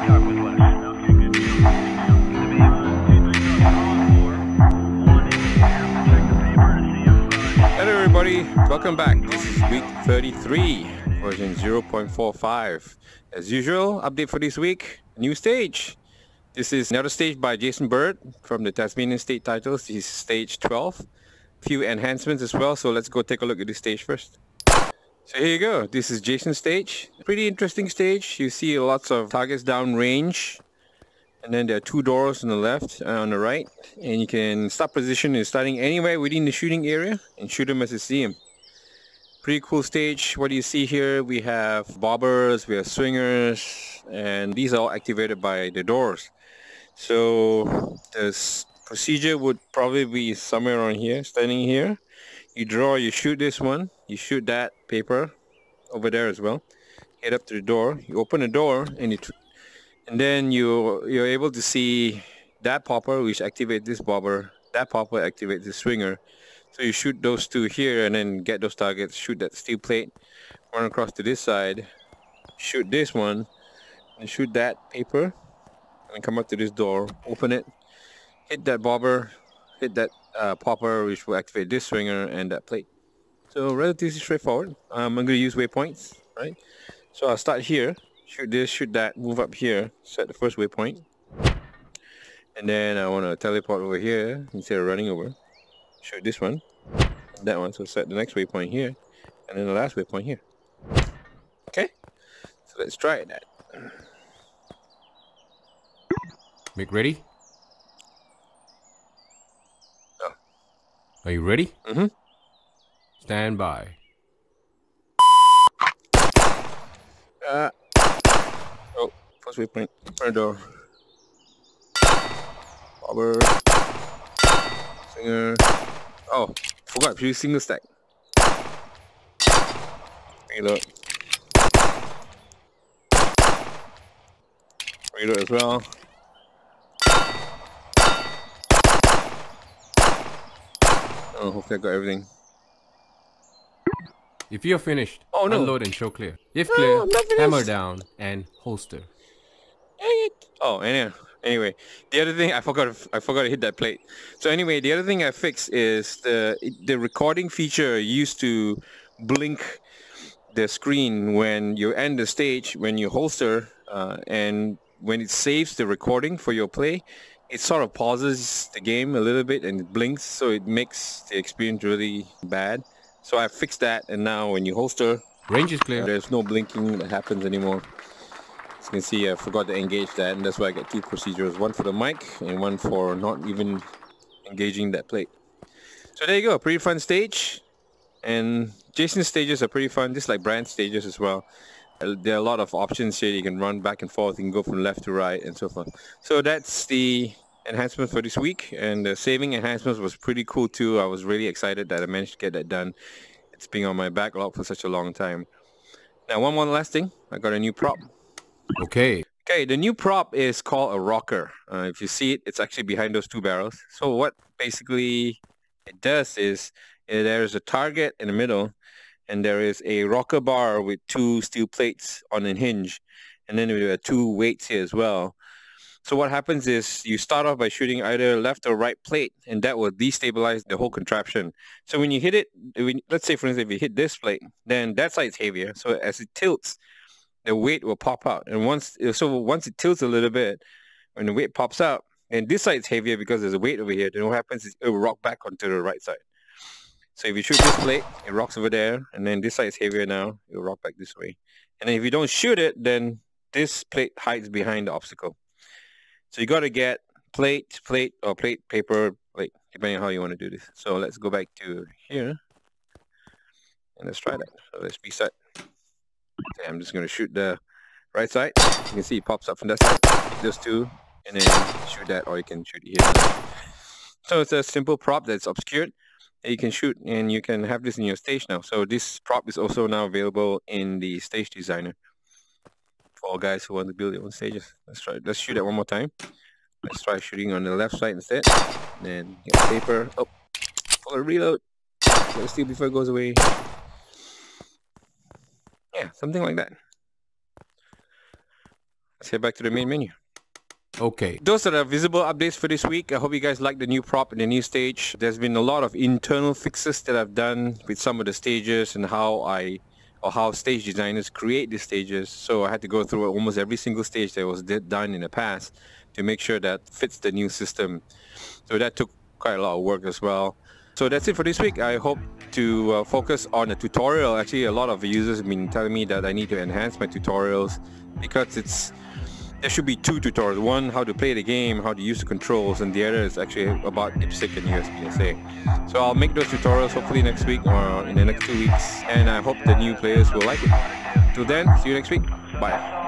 Hello everybody, welcome back. This is week 33, version 0.45. As usual, update for this week, new stage. This is another stage by Jason Bird from the Tasmanian State titles. This is stage 12. Few enhancements as well, so let's go take a look at this stage first. So here you go, this is Jason's stage. Pretty interesting stage. You see lots of targets down range and then there are two doors on the left and on the right and you can start position is starting anywhere within the shooting area and shoot them as you see them pretty cool stage. What do you see here? We have bobbers we have swingers and these are all activated by the doors. So this procedure would probably be somewhere around here standing here. You draw you shoot this one you shoot that paper over there as well. Head up to the door. You open the door and you and then you you're able to see that popper which activates this bobber that popper activates the swinger. So you shoot those two here and then get those targets shoot that steel plate run across to this side shoot this one and shoot that paper and come up to this door open it hit that bobber hit that uh, popper which will activate this swinger and that plate so relatively straightforward um, I'm going to use waypoints right so I'll start here shoot this, shoot that, move up here, set the first waypoint. And then I want to teleport over here instead of running over. Shoot this one, that one, so set the next waypoint here, and then the last waypoint here. Okay, so let's try that. Make ready? Oh. Are you ready? Mm-hmm. Stand by. Uh, First waypoint, front door. Bobber. Swinger. Oh, forgot use single stack. Reload. Reload as well. Oh, hopefully I got everything. If you're finished, oh, no. unload and show clear. If clear, hammer down and holster. Oh, anyway, anyway, the other thing I forgot I forgot to hit that plate. So anyway, the other thing I fixed is the the recording feature used to blink the screen when you end the stage when you holster uh, and when it saves the recording for your play it sort of pauses the game a little bit and it blinks so it makes the experience really bad so I fixed that and now when you holster range is clear there's no blinking that happens anymore as you can see, I forgot to engage that, and that's why I get two procedures, one for the mic and one for not even engaging that plate. So there you go, pretty fun stage. And Jason's stages are pretty fun, just like Brand's stages as well. Uh, there are a lot of options here. You can run back and forth, you can go from left to right and so forth. So that's the enhancements for this week. And the saving enhancements was pretty cool too. I was really excited that I managed to get that done. It's been on my backlog for such a long time. Now, one more last thing. I got a new prop. Okay. Okay, the new prop is called a rocker. Uh, if you see it, it's actually behind those two barrels. So what basically it does is uh, there's a target in the middle and there is a rocker bar with two steel plates on a hinge and then there are two weights here as well. So what happens is you start off by shooting either left or right plate and that will destabilize the whole contraption. So when you hit it, let's say for instance if you hit this plate, then that side's heavier. So as it tilts, the weight will pop out. And once so once it tilts a little bit, when the weight pops out, and this side is heavier because there's a weight over here, then what happens is it will rock back onto the right side. So if you shoot this plate, it rocks over there, and then this side is heavier now, it will rock back this way. And if you don't shoot it, then this plate hides behind the obstacle. So you got to get plate, plate, or plate, paper, plate, depending on how you want to do this. So let's go back to here, and let's try that. So let's reset. Okay, I'm just going to shoot the right side. You can see it pops up from that side. Those two. And then shoot that or you can shoot here. So it's a simple prop that's obscured. You can shoot and you can have this in your stage now. So this prop is also now available in the stage designer for guys who want to build their own stages. Let's try. Let's shoot that one more time. Let's try shooting on the left side instead. then get the paper. Oh, pull a reload. Let's see before it goes away. Yeah, something like that. let's head back to the main menu. Okay. Those are the visible updates for this week. I hope you guys like the new prop and the new stage. There's been a lot of internal fixes that I've done with some of the stages and how I or how stage designers create these stages. So I had to go through almost every single stage that was done in the past to make sure that fits the new system. So that took quite a lot of work as well. So that's it for this week. I hope to uh, focus on the tutorial. Actually, a lot of users have been telling me that I need to enhance my tutorials because it's there should be two tutorials. One, how to play the game, how to use the controls, and the other is actually about IPSC and USPSA. So I'll make those tutorials hopefully next week or in the next two weeks, and I hope the new players will like it. Till then, see you next week. Bye.